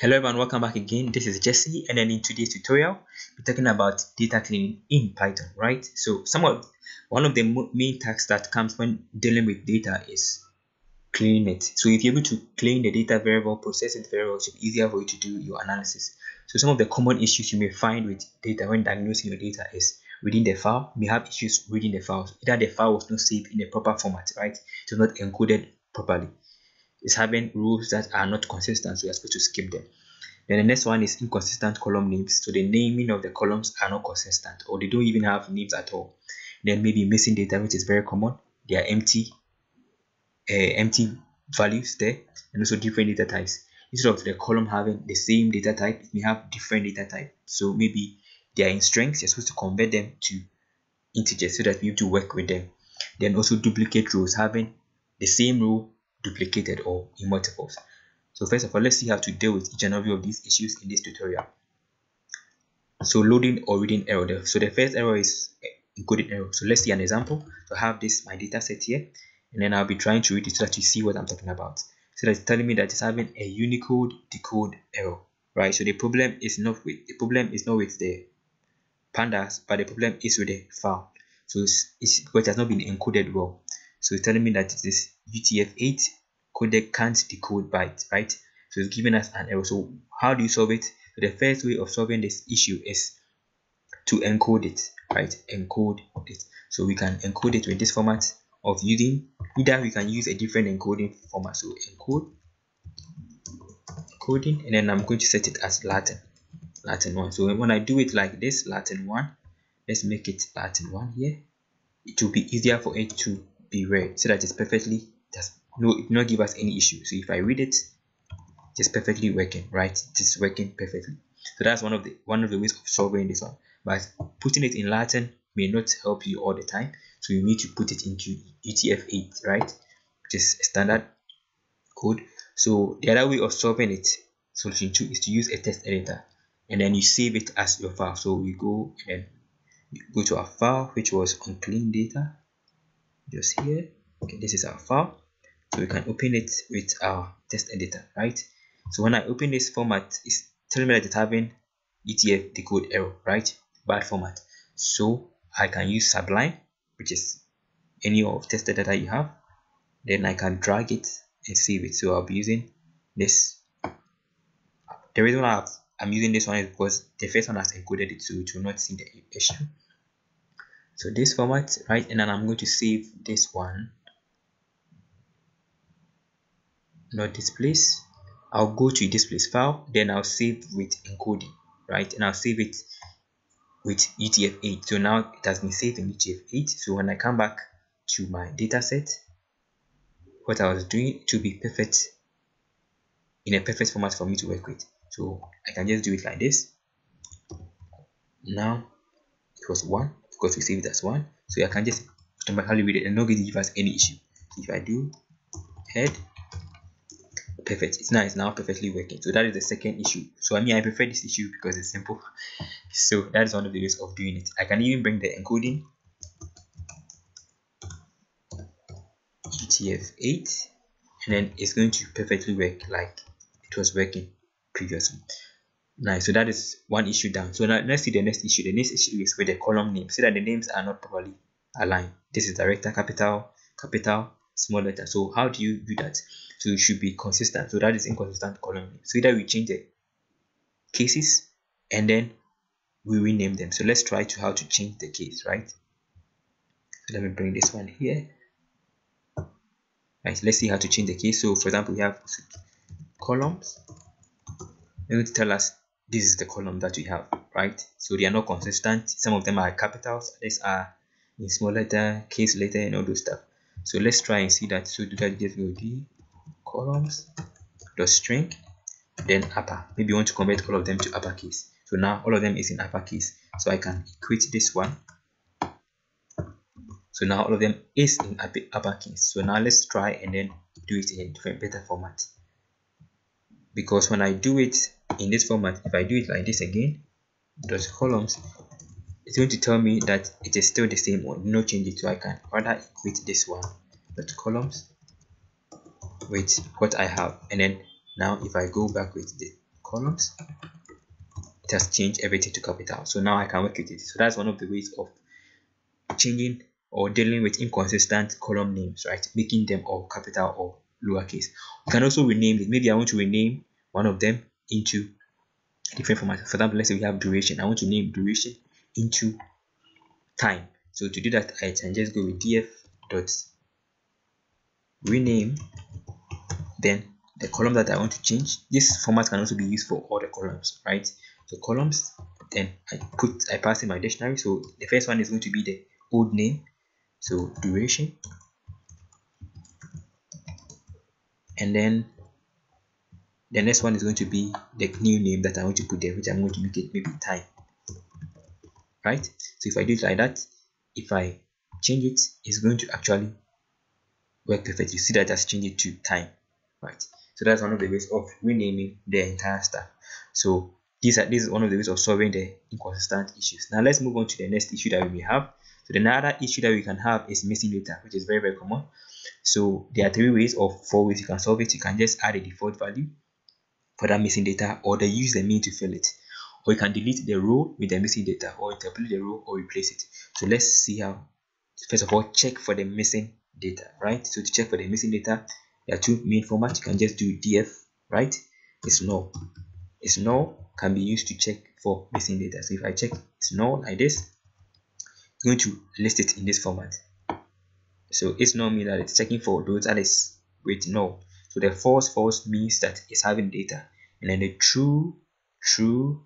Hello everyone, welcome back again. This is Jesse and then in today's tutorial, we're talking about data cleaning in Python, right? So some of one of the main tasks that comes when dealing with data is cleaning it. So if you're able to clean the data well, process it very well, it's easier for you to do your analysis. So some of the common issues you may find with data when diagnosing your data is reading the file. May have issues reading the files. Either the file was not saved in a proper format, right? It was not encoded properly is having rules that are not consistent, so you're supposed to skip them. Then the next one is inconsistent column names. So the naming of the columns are not consistent or they don't even have names at all. Then maybe missing data, which is very common. They are empty, uh, empty values there, and also different data types. Instead of the column having the same data type, it may have different data type. So maybe they are in strings, you're supposed to convert them to integers so that you have to work with them. Then also duplicate rows, having the same row duplicated or in multiples. So first of all, let's see how to deal with each and every of these issues in this tutorial. So loading or reading error. So the first error is encoding error. So let's see an example. So I have this my data set here, and then I'll be trying to read it so that you see what I'm talking about. So that's telling me that it's having a Unicode decode error, right? So the problem is not with the problem is not with the pandas, but the problem is with the file. So it's, it's it has not been encoded well. So it's telling me that it is UTF-8 codec can't decode bytes, right? So it's giving us an error. So how do you solve it? So the first way of solving this issue is to encode it, right? Encode it. So we can encode it with this format of using either we can use a different encoding format. So encode coding and then I'm going to set it as Latin Latin 1 so when I do it like this Latin 1 let's make it Latin 1 here it will be easier for it to be read so that it's perfectly does no it not give us any issue. So if i read it it's perfectly working right? It is working perfectly. So that's one of the one of the ways of solving this one. But putting it in latin may not help you all the time. So you need to put it into utf-8 right? Which is standard code. So the other way of solving it solution 2 is to use a text editor. And then you save it as your file. So we go and go to our file which was unclean data. Just here. Okay this is our file so we can open it with our text editor right? So when i open this format it's telling me that it's having utf decode error right? Bad format. So i can use sublime which is any of text editor you have. Then i can drag it and save it. So i'll be using this. The reason why i'm using this one is because the first one has encoded it so it will not see the issue. So this format right and then i'm going to save this one not this place i'll go to this place file then i'll save with encoding right? And i'll save it with utf-8 so now it has been saved in utf-8 so when i come back to my data set what i was doing to be perfect in a perfect format for me to work with. So i can just do it like this. Now it was one because we save it as one. So I can just automatically read it and not give us any issue. If I do head perfect it's now it's now perfectly working so that is the second issue so I mean I prefer this issue because it's simple so that is one of the ways of doing it I can even bring the encoding UTF-8 and then it's going to perfectly work like it was working previously Nice. So that is one issue down. So now let's see the next issue. The next issue is with the column name. See that the names are not properly aligned. This is director capital, capital, small letter. So how do you do that? So it should be consistent. So that is inconsistent column. So either we change the cases and then we rename them. So let's try to how to change the case, right? So let me bring this one here. Right, let's see how to change the case. So for example, we have columns. They're going tell us this is the column that we have right so they are not consistent some of them are capitals others are in small letter case letter and all those stuff so let's try and see that. So do that just go columns dot string then upper. Maybe you want to convert all of them to uppercase so now all of them is in uppercase so i can equate this one. So now all of them is in uppercase so now let's try and then do it in a different better format. Because when i do it in this format if i do it like this again those columns it's going to tell me that it is still the same one. No changes so i can rather equate this one dot columns with what i have. And then now if i go back with the columns it has changed everything to capital so now I can work with it. So that's one of the ways of changing or dealing with inconsistent column names right? Making them all capital or lowercase. You can also rename it. Maybe I want to rename one of them into different format for example let's say we have duration. I want to name duration into time. So to do that I can just go with df dot rename then the column that I want to change this format can also be used for all the columns right? So columns then I put I pass in my dictionary. So the first one is going to be the old name. So duration. And then the next one is going to be the new name that I want to put there which I'm going to make it maybe time right so if I do it like that if I change it it's going to actually work perfect you see that has changed it to time right? So that's one of the ways of renaming the entire stuff so these are this is one of the ways of solving the inconsistent issues. Now let's move on to the next issue that we may have. So the another issue that we can have is missing data which is very very common. So there are three ways or four ways you can solve it. You can just add a default value for that missing data or they use the mean to fill it or you can delete the row with the missing data or interpolate the row or replace it. So let's see how first of all check for the missing data right? So to check for the missing data there are two main formats. You can just do df right? It's null. It's null can be used to check for missing data. So if i check it's null like this it's going to list it in this format. So it's null means that it's checking for those that is with null. So the false false means that it's having data. And then the true true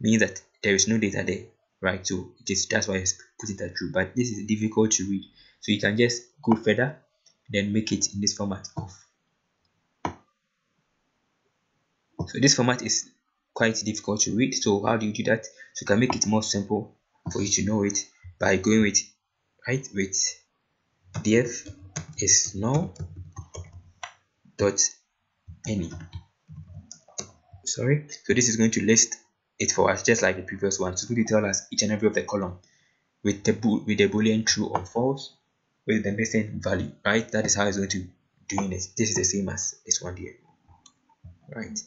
means that there is no data there right? So it is that's why it's put it as true. But this is difficult to read. So you can just go further then make it in this format of so this format is quite difficult to read. So how do you do that? So you can make it more simple for you to know it by going with right with df is null dot any. Sorry. So this is going to list it for us just like the previous one. So it's going to tell us each and every of the column with the with the boolean true or false with the missing value right? That is how it's going to doing it this is the same as this one here. Right.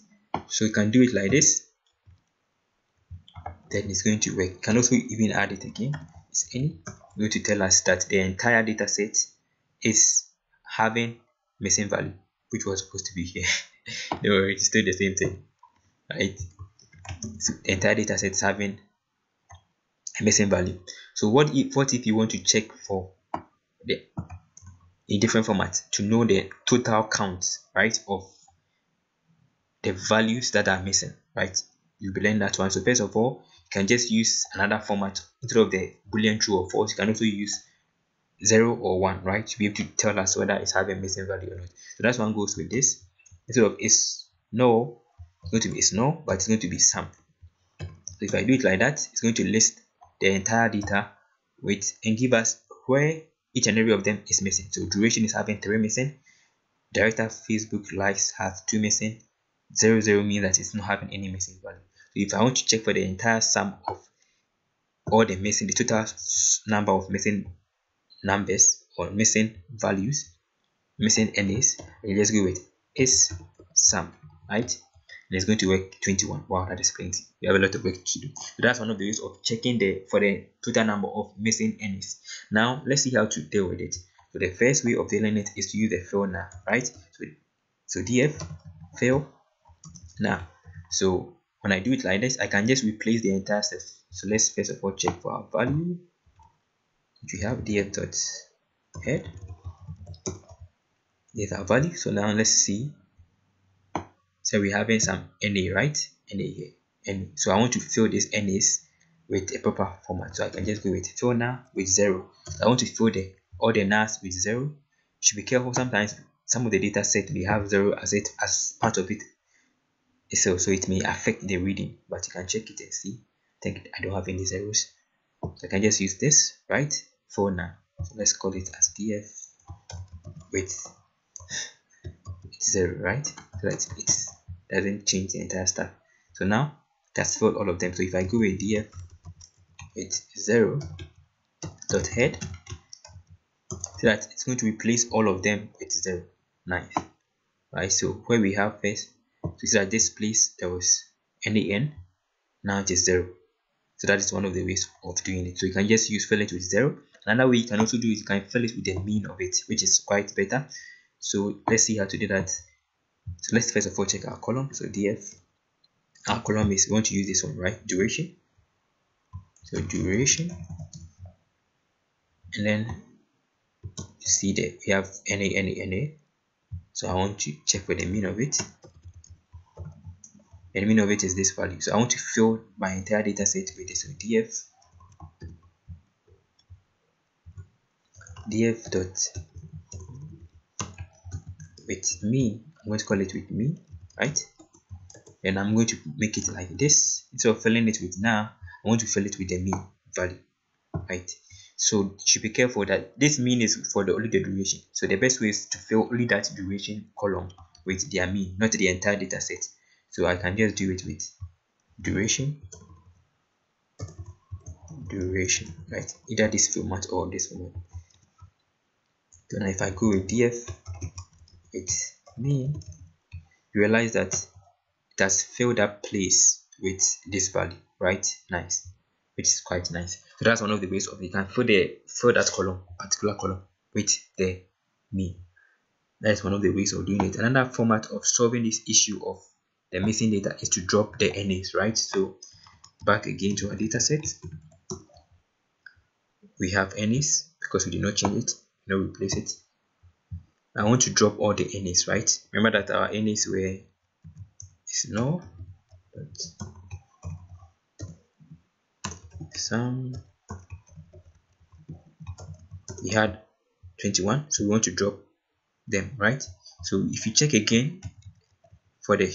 So you can do it like this. Then it's going to work. You can also even add it again. It's any going to tell us that the entire data set is having missing value which was supposed to be here. No it's still the same thing. Right entire data set is having a missing value. So what if what if you want to check for the in different format to know the total count right of the values that are missing right? You'll be learning that one. So first of all you can just use another format. Instead of the boolean true or false you can also use 0 or 1 right to be able to tell us whether it's having missing value or not. So that's one goes with this. Instead of is no it's going to be no but it's going to be some. So if i do it like that it's going to list the entire data with and give us where each and every of them is missing. So duration is having three missing. Director facebook likes has two missing. Zero zero means that it's not having any missing value. So if i want to check for the entire sum of all the missing the total number of missing numbers or missing values missing NAs you just go with is sum right and it's going to work 21 wow that is plenty. We have a lot of work to do. So that's one of the ways of checking the for the total number of missing NAs now let's see how to deal with it. So the first way of dealing it is to use the fillna right? So so df fill now. So when i do it like this i can just replace the entire set. So let's first of all check for our value. We have df dot head there's our value. So now let's see so we're having some na right? Na here. And so i want to fill this nas with a proper format. So i can just go with fillna with zero. I want to fill the all the nars with zero. You should be careful. Sometimes some of the data set may have zero as it as part of it. So so it may affect the reading but you can check it and see. I think i don't have any zeros. So i can just use this right? For now so let's call it as df with zero right? So that it doesn't change the entire stuff so now that's filled all of them so if i go with df with zero dot head so that it's going to replace all of them with zero nice right so where we have first So that this place there was nan, now it is zero. So that is one of the ways of doing it. So you can just use fill it with zero. Another way you can also do is you can fill it with the mean of it, which is quite better. So let's see how to do that. So let's first of all check our column. So df, our column is we want to use this one, right? Duration. So duration, and then you see that we have na na na. So I want to check for the mean of it and the mean of it is this value. So I want to fill my entire data set with this. So df df dot with mean. I'm going to call it with mean, right? And I'm going to make it like this. Instead of filling it with now, I want to fill it with the mean value, right? So should be careful that this mean is for the only the duration. So the best way is to fill only that duration column with their mean, not the entire data set so I can just do it with duration duration right either this format or this format then if I go with df it's me realize that it has filled that place with this value right nice which is quite nice so that's one of the ways of you can fill the fill that column particular column with the me that's one of the ways of doing it another format of solving this issue of the missing data is to drop the NAs, right? So back again to our data set. We have NAs because we did not change it, no replace it. I want to drop all the NAs, right? Remember that our NAs were is no, but some we had 21, so we want to drop them, right? So if you check again, for the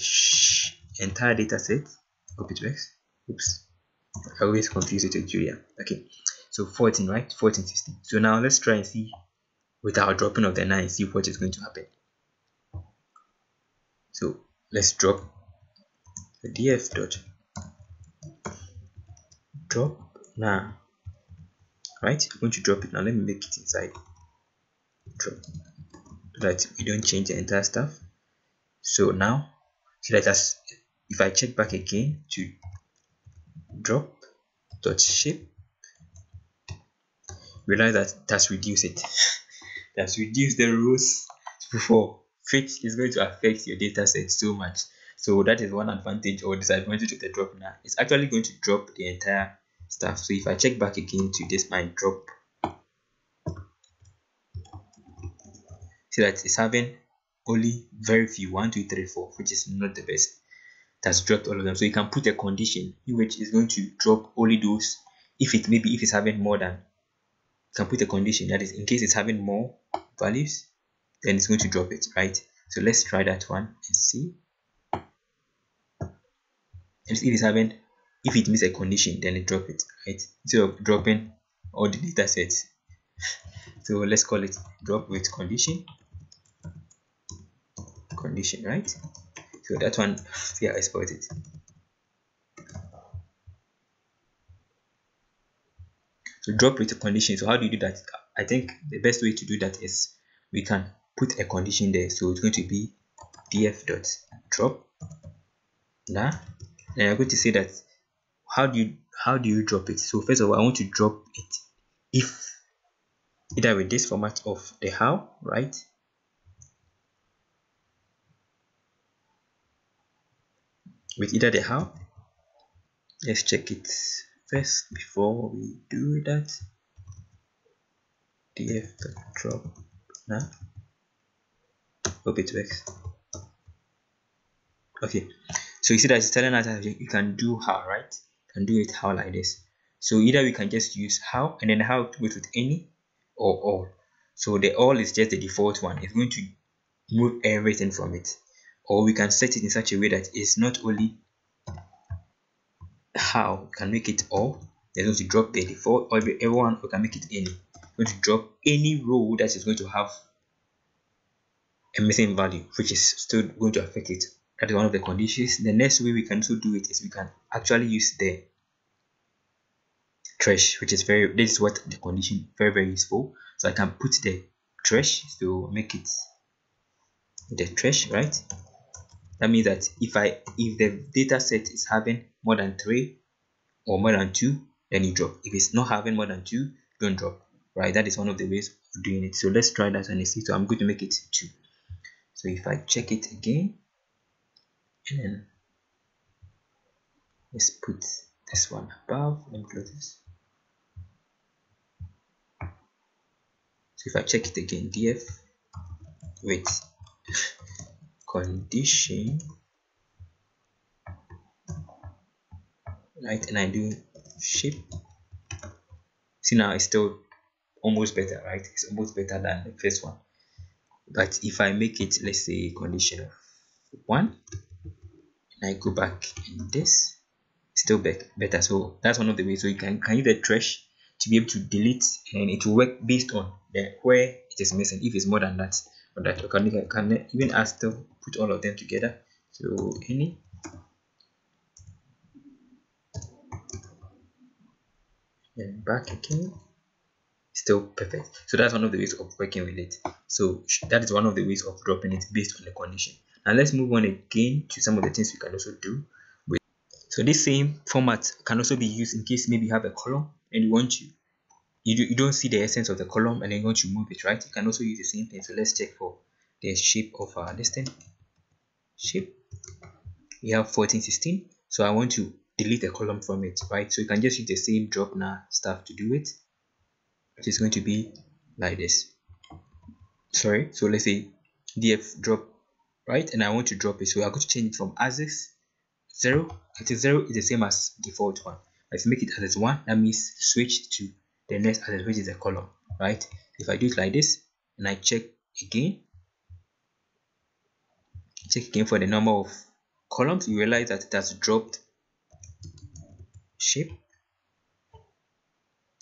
entire data set copy to x oops i always confuse it with julia okay so 14 right 14 16 so now let's try and see without dropping of the 9 see what is going to happen. So let's drop the df dot. Drop now. Right? I'm going to drop it now. Let me make it inside. Drop. So that we don't change the entire stuff. So now so let us if I check back again to drop dot shape realize that that's reduced it that's reduced the rows before which is going to affect your data set so much. So that is one advantage or disadvantage of the dropna. It's actually going to drop the entire stuff. So if I check back again to this my drop see that it's having only very few one two three four which is not the best. That's dropped all of them. So you can put a condition in which is going to drop only those if it maybe if it's having more than can put a condition that is in case it's having more values then it's going to drop it right? So let's try that one and see. And see if it's having if it meets a condition then it drop it right? Of dropping all the data sets. So let's call it drop with condition. Condition right? So that one yeah I spelled it drop with a condition. So how do you do that? I think the best way to do that is we can put a condition there. So it's going to be df dot drop. Now and I'm going to say that how do you how do you drop it? So first of all I want to drop it if either with this format of the how right? With either the how let's check it first before we do that. Df drop now. Hope it works. Okay. So you see that it's telling us you can do how right? You can do it how like this. So either we can just use how and then how to go with any or all. So the all is just the default one. It's going to move everything from it. Or we can set it in such a way that it's not only how we can make it all there's going to drop the default or everyone we can make it any. We're going to drop any row that is going to have a missing value which is still going to affect it. That is one of the conditions. The next way we can also do it is we can actually use the thresh which is very this is what the condition very very useful. So i can put the thresh to make it the thresh right? That means that if i if the data set is having more than three or more than two then you drop. If it's not having more than two don't drop right? That is one of the ways of doing it. So let's try that and see. So i'm going to make it two. So if i check it again and then let's put this one above. Me close this. So if i check it again df with condition right and I do shape. See now it's still almost better right? It's almost better than the first one. But if I make it let's say condition one and I go back in this still be better. So that's one of the ways. So you can can use the thresh to be able to delete and it will work based on the where it is missing. If it's more than that or that you can, can even ask to put all of them together. So any and back again. Still perfect. So that's one of the ways of working with it. So that is one of the ways of dropping it based on the condition. Now let's move on again to some of the things we can also do with so this same format can also be used in case maybe you have a column and you want to you, do, you don't see the essence of the column and then you want to move it right? You can also use the same thing. So let's check for the shape of our this shape. We have 1416 so i want to delete a column from it right? So you can just use the same dropna stuff to do it. Which is going to be like this. Sorry so let's say df drop right? And i want to drop it. So i'm going to change it from axis zero. It is zero is the same as default one. You make it as one that means switch to the next axis which is a column right? If i do it like this and i check again check again for the number of columns you realize that it has dropped shape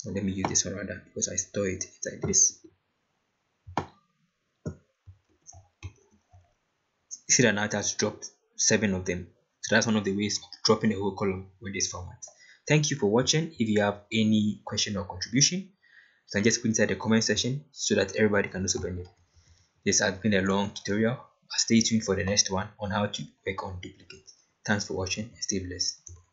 so let me use this one rather because I store it like this. See that now it has dropped seven of them. So that's one of the ways of dropping a whole column with this format. Thank you for watching. If you have any question or contribution so just put inside the comment section so that everybody can also benefit. This has been a long tutorial. Stay tuned for the next one on how to work on duplicate. Thanks for watching and stay blessed